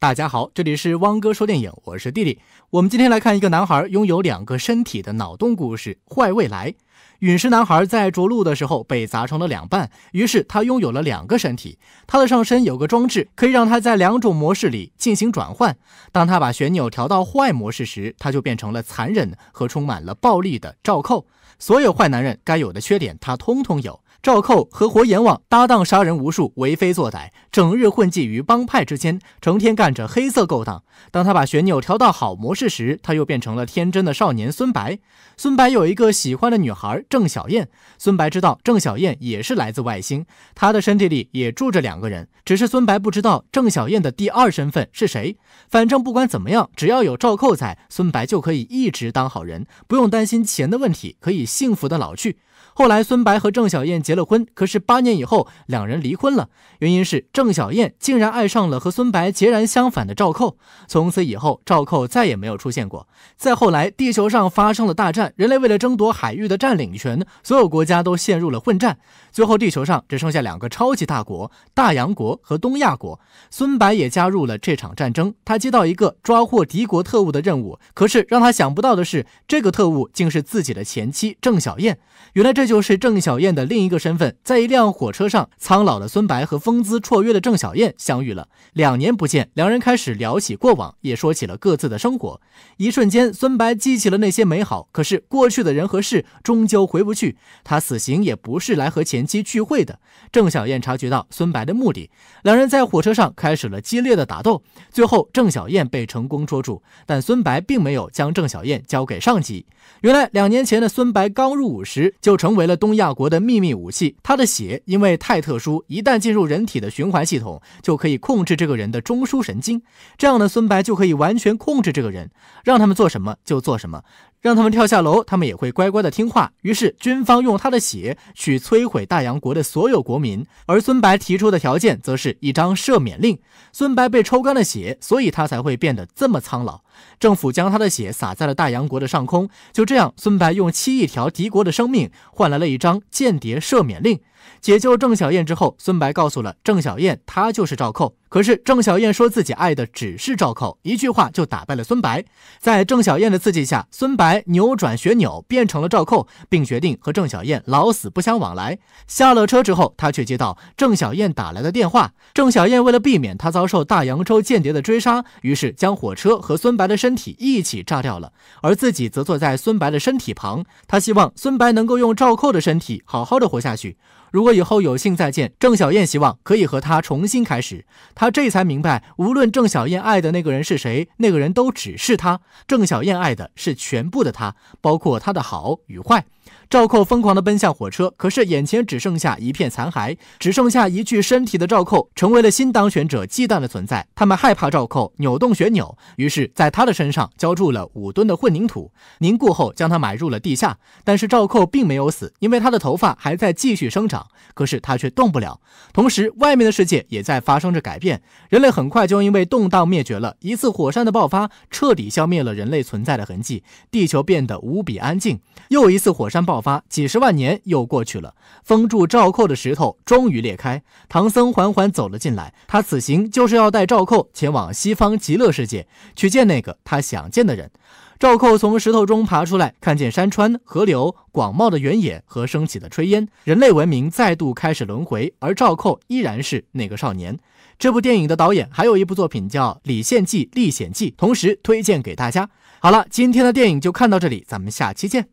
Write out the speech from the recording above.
大家好，这里是汪哥说电影，我是弟弟。我们今天来看一个男孩拥有两个身体的脑洞故事——坏未来。陨石男孩在着陆的时候被砸成了两半，于是他拥有了两个身体。他的上身有个装置，可以让他在两种模式里进行转换。当他把旋钮调到坏模式时，他就变成了残忍和充满了暴力的赵寇。所有坏男人该有的缺点，他通通有。赵寇和活阎王搭档杀人无数，为非作歹，整日混迹于帮派之间，成天干着黑色勾当。当他把旋钮调到好模式时，他又变成了天真的少年孙白。孙白有一个喜欢的女孩郑小燕，孙白知道郑小燕也是来自外星，她的身体里也住着两个人，只是孙白不知道郑小燕的第二身份是谁。反正不管怎么样，只要有赵寇在，孙白就可以一直当好人，不用担心钱的问题，可以幸福的老去。后来，孙白和郑小燕结了婚，可是八年以后，两人离婚了。原因是郑小燕竟然爱上了和孙白截然相反的赵寇。从此以后，赵寇再也没有出现过。再后来，地球上发生了大战，人类为了争夺海域的占领权，所有国家都陷入了混战。最后，地球上只剩下两个超级大国——大洋国和东亚国。孙白也加入了这场战争。他接到一个抓获敌国特务的任务，可是让他想不到的是，这个特务竟是自己的前妻郑小燕。原来这就是郑小燕的另一个身份。在一辆火车上，苍老的孙白和风姿绰约的郑小燕相遇了。两年不见，两人开始聊起过往，也说起了各自的生活。一瞬间，孙白记起了那些美好。可是过去的人和事终究回不去。他死刑也不是来和前妻聚会的。郑小燕察觉到孙白的目的，两人在火车上开始了激烈的打斗。最后，郑小燕被成功捉住，但孙白并没有将郑小燕交给上级。原来，两年前的孙白刚入伍时。就成为了东亚国的秘密武器。他的血因为太特殊，一旦进入人体的循环系统，就可以控制这个人的中枢神经。这样呢孙白就可以完全控制这个人，让他们做什么就做什么。让他们跳下楼，他们也会乖乖的听话。于是军方用他的血去摧毁大洋国的所有国民，而孙白提出的条件则是一张赦免令。孙白被抽干了血，所以他才会变得这么苍老。政府将他的血洒在了大洋国的上空，就这样，孙白用七亿条敌国的生命换来了一张间谍赦免令。解救郑小燕之后，孙白告诉了郑小燕，他就是赵寇。可是郑小燕说自己爱的只是赵寇，一句话就打败了孙白。在郑小燕的刺激下，孙白扭转旋钮变成了赵寇，并决定和郑小燕老死不相往来。下了车之后，他却接到郑小燕打来的电话。郑小燕为了避免他遭受大洋洲间谍的追杀，于是将火车和孙白的身体一起炸掉了，而自己则坐在孙白的身体旁。他希望孙白能够用赵寇的身体好好的活下去。如果以后有幸再见，郑小燕希望可以和他重新开始。他这才明白，无论郑小燕爱的那个人是谁，那个人都只是他。郑小燕爱的是全部的他，包括他的好与坏。赵寇疯狂地奔向火车，可是眼前只剩下一片残骸，只剩下一具身体的赵寇成为了新当选者忌惮的存在。他们害怕赵寇扭动旋钮，于是在他的身上浇筑了五吨的混凝土，凝固后将他埋入了地下。但是赵寇并没有死，因为他的头发还在继续生长，可是他却动不了。同时，外面的世界也在发生着改变，人类很快就因为动荡灭绝了。一次火山的爆发彻底消灭了人类存在的痕迹，地球变得无比安静。又一次火山爆。发，几十万年又过去了，封住赵寇的石头终于裂开。唐僧缓缓走了进来，他此行就是要带赵寇前往西方极乐世界，去见那个他想见的人。赵寇从石头中爬出来，看见山川、河流、广袤的原野和升起的炊烟，人类文明再度开始轮回，而赵寇依然是那个少年。这部电影的导演还有一部作品叫《李献计历险记》，同时推荐给大家。好了，今天的电影就看到这里，咱们下期见。